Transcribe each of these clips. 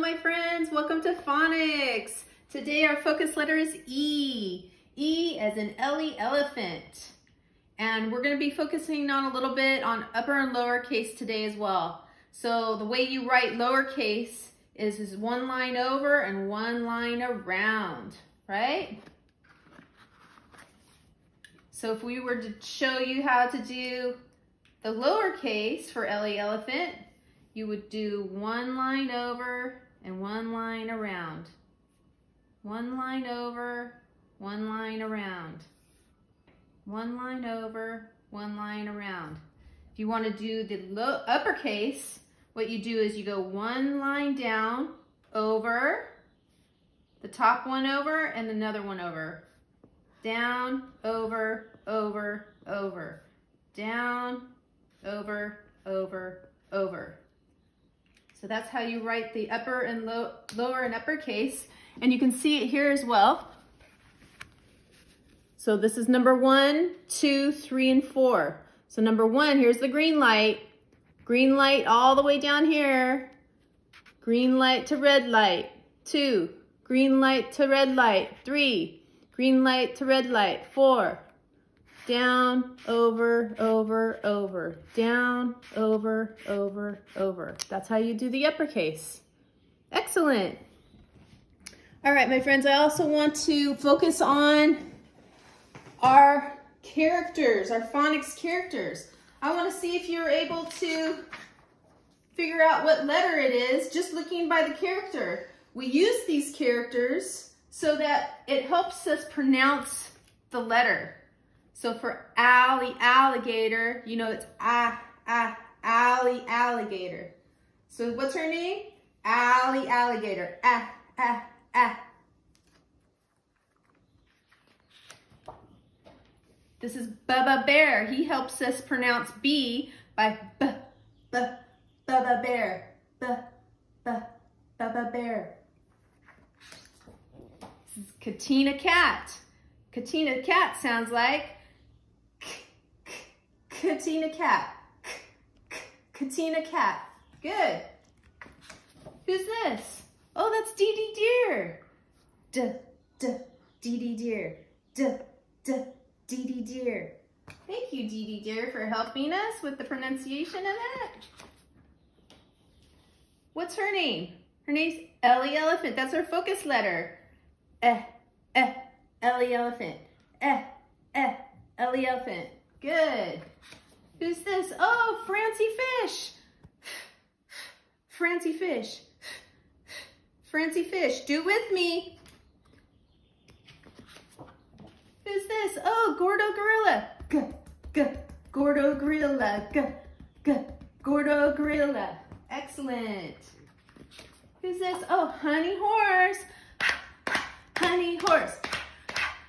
my friends, welcome to phonics. Today our focus letter is E. E as in Ellie elephant. And we're gonna be focusing on a little bit on upper and lower case today as well. So the way you write lowercase is, is one line over and one line around, right? So if we were to show you how to do the lowercase for Ellie elephant, you would do one line over and one line around. One line over, one line around. One line over, one line around. If you want to do the low, uppercase, what you do is you go one line down, over, the top one over, and another one over. Down, over, over, over. Down, over, over, over. So that's how you write the upper and low, lower and uppercase. And you can see it here as well. So this is number one, two, three, and four. So number one, here's the green light. Green light all the way down here. Green light to red light. Two, green light to red light. Three, green light to red light. Four, down, over, over, over, down, over, over, over. That's how you do the uppercase. Excellent. All right, my friends, I also want to focus on our characters, our phonics characters. I want to see if you're able to figure out what letter it is just looking by the character. We use these characters so that it helps us pronounce the letter. So for Allie, alligator, you know it's ah, ah, Allie, alligator. So what's her name? Allie, alligator. Ah, ah, ah. This is Bubba Bear. He helps us pronounce B by B, B, Bubba Bear. B, B, Bubba Bear. This is Catina Cat. Catina Cat sounds like Catina cat. Catina cat. Good. Who's this? Oh, that's Dee Dee Deer. D, D, Dee Dee Deer. D, D, Dee Dee Deer. Thank you, Dee Dee Deer, for helping us with the pronunciation of that. What's her name? Her name's Ellie Elephant. That's her focus letter. Eh, eh, Ellie Elephant. Eh, eh, Ellie Elephant. Good. Who's this? Oh, Francie Fish. Francie Fish. Francie Fish, do with me. Who's this? Oh, Gordo Gorilla. G, g, Gordo Gorilla. G, g, Gordo Gorilla. Excellent. Who's this? Oh, Honey Horse. Honey Horse.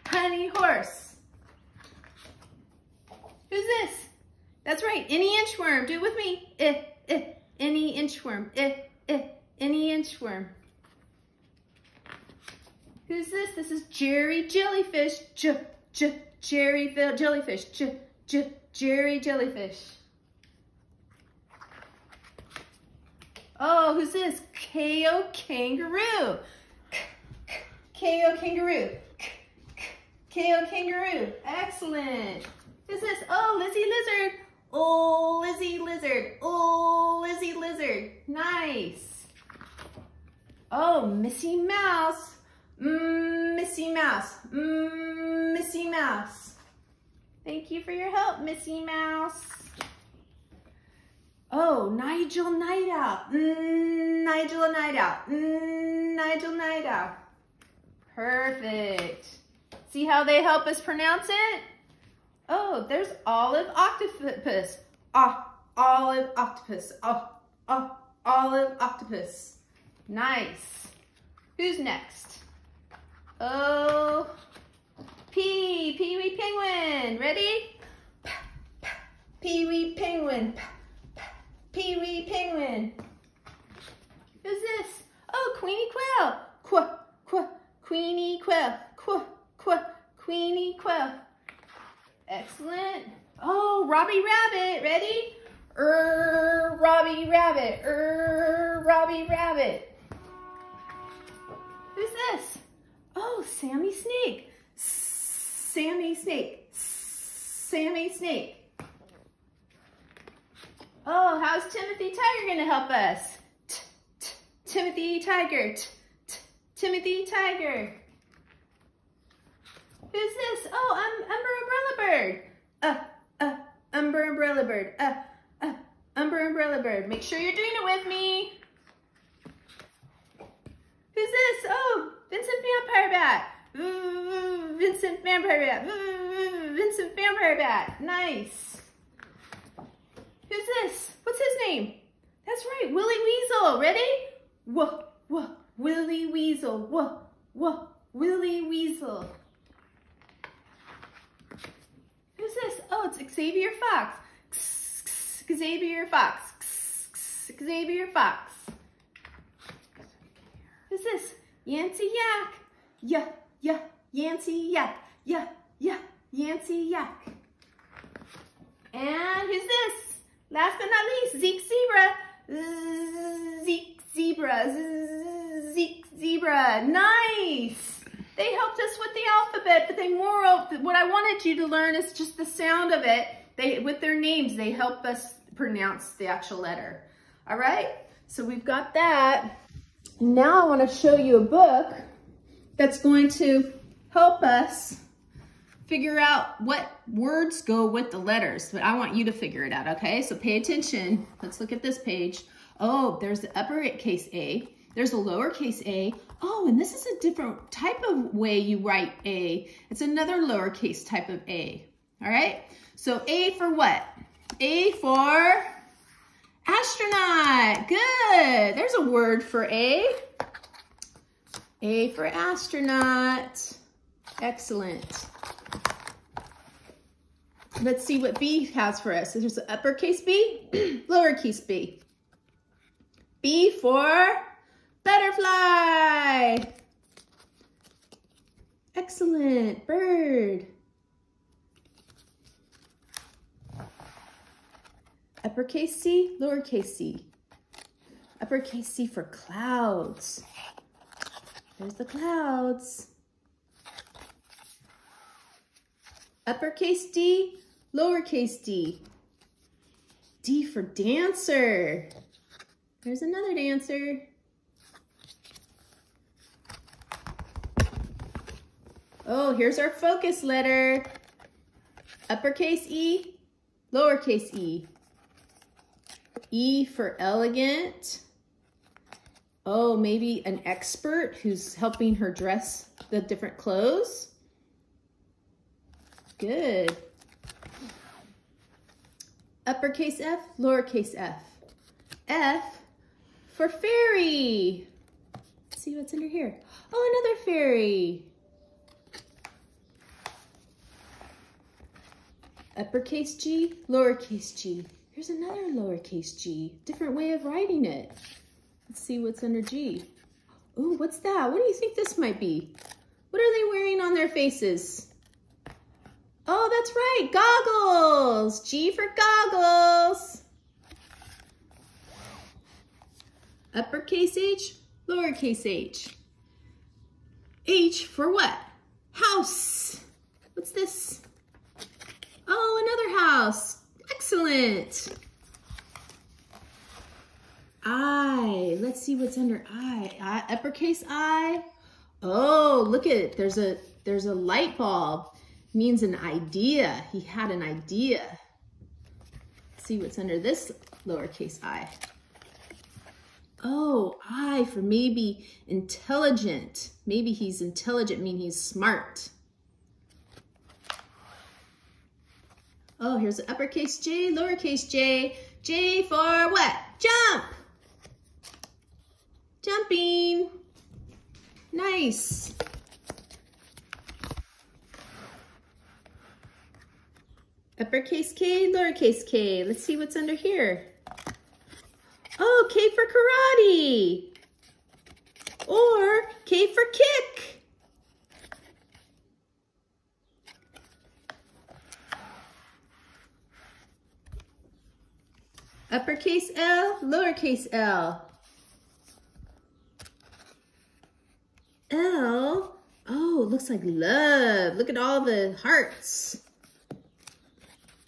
Honey Horse. Who's this? That's right, any inchworm. Do it with me. Eh, eh, any inchworm. Eh, eh, any inchworm. Who's this? This is Jerry Jellyfish. J, j, Jerry Jellyfish. J, j, Jerry Jellyfish. Oh, who's this? Kayo Kangaroo. Kayo Kangaroo. Kayo Kangaroo. Excellent. Who's this? Oh, Lizzie Lizard. Oh, Lizzie Lizard. Oh, Lizzie Lizard. Nice. Oh, Missy Mouse. Mmm, Missy Mouse. Mmm, Missy Mouse. Thank you for your help, Missy Mouse. Oh, Nigel Night Owl. Mmm, Nigel Night Owl. Mmm, Nigel Night Owl. Perfect. See how they help us pronounce it? Oh, there's olive octopus. Ah, olive octopus. Oh, oh, olive octopus. Nice. Who's next? Oh, P, Pee-wee penguin. Ready? Pee-wee penguin. Pee-wee penguin. Who's this? Oh, Queenie Quail. Qu, qu, Queenie Quail. Qu, qu, Queenie Quail. Excellent. Oh, Robbie Rabbit, ready? Er, Robbie Rabbit, er, Robbie Rabbit. Who's this? Oh, Sammy Snake. Sammy Snake. Sammy Snake. Oh, how's Timothy Tiger going to help us? T -t Timothy Tiger. T Timothy Tiger. Who's this? Oh, I'm Umber Umbrella Bird. Uh, uh, Umber Umbrella Bird. Uh, uh, Umber Umbrella Bird. Make sure you're doing it with me. Who's this? Oh, Vincent Vampire Bat. Vincent Vampire Bat. Vincent Vampire Bat. Nice. Who's this? What's his name? That's right, Willy Weasel. Ready? Whoa, whoa, Willy Weasel. Whoa, whoa, Willy Weasel. Who's this? Oh, it's Xavier Fox. Xavier Fox. Xavier Fox. Who's this? Yancy Yak. Yeah, yeah, Yancy Yak. Yeah, yeah, Yancy Yak. And who's this? Last but not least, Zeke Zebra. Zeke Zebra. Zeke Zebra. Nice. They helped us with the alphabet, but they more what I wanted you to learn is just the sound of it. They with their names, they help us pronounce the actual letter. All right? So we've got that. Now I want to show you a book that's going to help us figure out what words go with the letters, but I want you to figure it out, okay? So pay attention. Let's look at this page. Oh, there's the uppercase A. There's a lowercase a. Oh, and this is a different type of way you write A. It's another lowercase type of A. All right? So A for what? A for astronaut. Good. There's a word for A. A for astronaut. Excellent. Let's see what B has for us. There's an uppercase B, lowercase b. B for Butterfly. Excellent. Bird. Uppercase C, lowercase c. Uppercase C for clouds. There's the clouds. Uppercase D, lowercase d. D for dancer. There's another dancer. Oh, here's our focus letter. Uppercase E, lowercase e. E for elegant. Oh, maybe an expert who's helping her dress the different clothes. Good. Uppercase F, lowercase f. F for fairy. Let's see what's under here. Oh, another fairy. Uppercase G, lowercase g. Here's another lowercase g, different way of writing it. Let's see what's under G. Oh, what's that? What do you think this might be? What are they wearing on their faces? Oh, that's right, goggles. G for goggles. Uppercase H, lowercase h. H for what? House. What's this? Oh, another house. Excellent. I. Let's see what's under I. I. Uppercase I. Oh, look at it. There's a there's a light bulb. means an idea. He had an idea. Let's see what's under this lowercase i. Oh, I for maybe intelligent. Maybe he's intelligent, mean he's smart. Oh, here's the uppercase J, lowercase j. J for what? Jump! Jumping. Nice. Uppercase K, lowercase k. Let's see what's under here. Oh, K for karate. Or K for kick. Uppercase L, lowercase l. L, oh, looks like love. Look at all the hearts.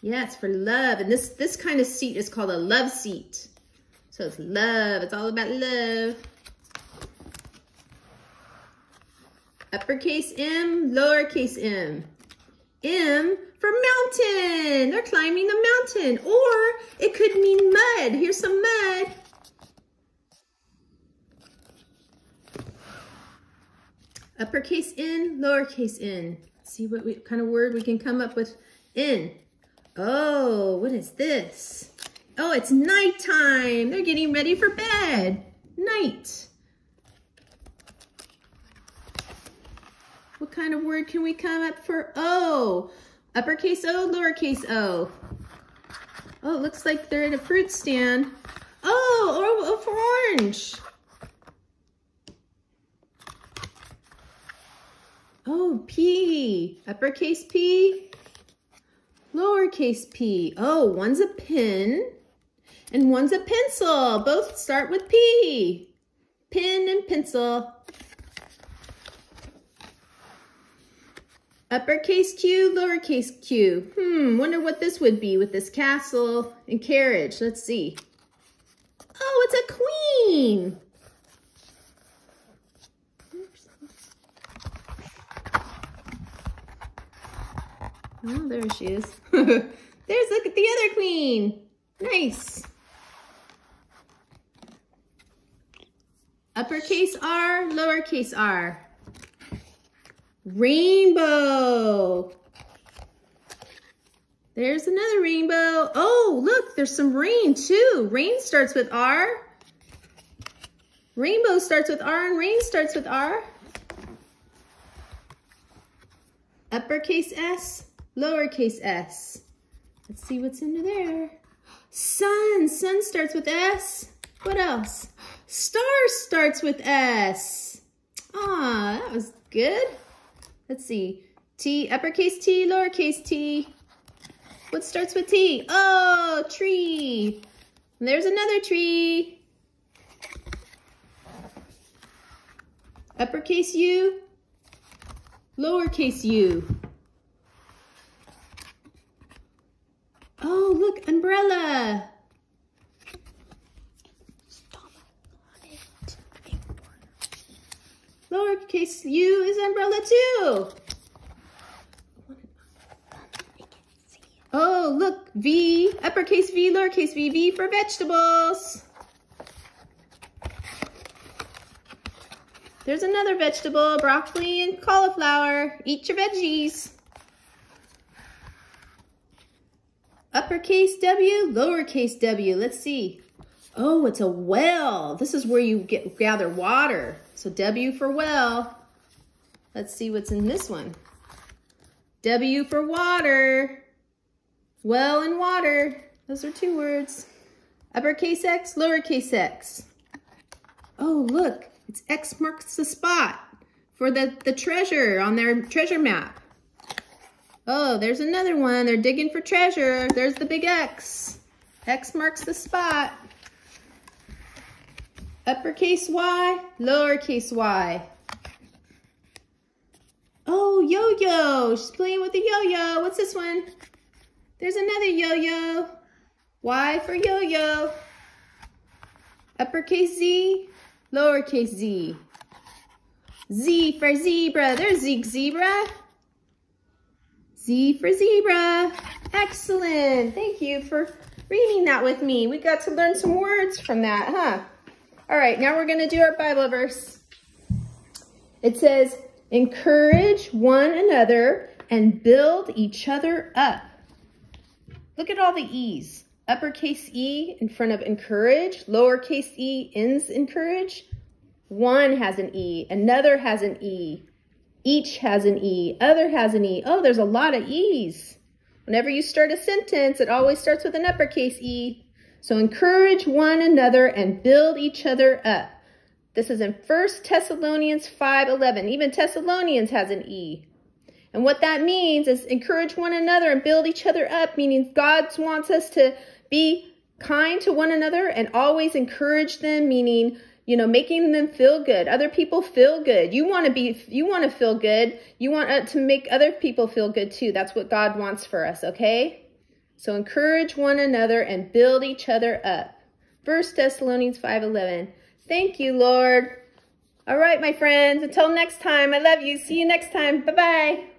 Yeah, it's for love. And this, this kind of seat is called a love seat. So it's love. It's all about love. Uppercase M, lowercase m. M for mountain. They're climbing the mountain. Or it could mean mud. Here's some mud. Uppercase N, lowercase n. See what we, kind of word we can come up with. N. Oh, what is this? Oh, it's nighttime. They're getting ready for bed. Night. What kind of word can we come up for O? Uppercase O, lowercase o. Oh, it looks like they're at a fruit stand. Oh, oh, for orange. Oh, P. Uppercase P, lowercase p. Oh, one's a pin and one's a pencil. Both start with P. Pin and pencil. Uppercase Q, lowercase q. Hmm, wonder what this would be with this castle and carriage. Let's see. Oh, it's a queen. Oh, there she is. There's, look at the other queen. Nice. Uppercase R, lowercase r. Rainbow. There's another rainbow. Oh, look, there's some rain too. Rain starts with R. Rainbow starts with R and rain starts with R. Uppercase S, lowercase s. Let's see what's into there. Sun, sun starts with S. What else? Star starts with S. Ah, that was good. Let's see. T, uppercase T, lowercase t. What starts with T? Oh, tree. And there's another tree. Uppercase U, lowercase u. Oh, look, umbrella. Lowercase u is umbrella too. Oh, look, V, uppercase V, lowercase v, V for vegetables. There's another vegetable, broccoli and cauliflower. Eat your veggies. Uppercase W, lowercase w. Let's see. Oh, it's a well. This is where you get gather water. So W for well. Let's see what's in this one. W for water. Well and water. Those are two words. Uppercase X, lowercase x. Oh, look. It's X marks the spot for the, the treasure on their treasure map. Oh, there's another one. They're digging for treasure. There's the big X. X marks the spot. Uppercase Y, lowercase y. Oh, yo-yo. She's playing with the yo-yo. What's this one? There's another yo-yo. Y for yo-yo. Uppercase Z, lowercase z. Z for zebra. There's Zeke Zebra. Z for zebra. Excellent. Thank you for reading that with me. We got to learn some words from that, huh? All right, now we're going to do our Bible verse. It says, encourage one another and build each other up. Look at all the E's. Uppercase E in front of encourage, lowercase e ends encourage. One has an E, another has an E, each has an E. Other has an E. Oh, there's a lot of E's. Whenever you start a sentence, it always starts with an uppercase E. So encourage one another and build each other up. This is in 1 Thessalonians 5.11. Even Thessalonians has an E. And what that means is encourage one another and build each other up, meaning God wants us to be kind to one another and always encourage them, meaning you know, making them feel good. Other people feel good. You want to be, you want to feel good. You want uh, to make other people feel good too. That's what God wants for us, okay? So encourage one another and build each other up. 1 Thessalonians 5.11. Thank you, Lord. All right, my friends. Until next time, I love you. See you next time. Bye-bye.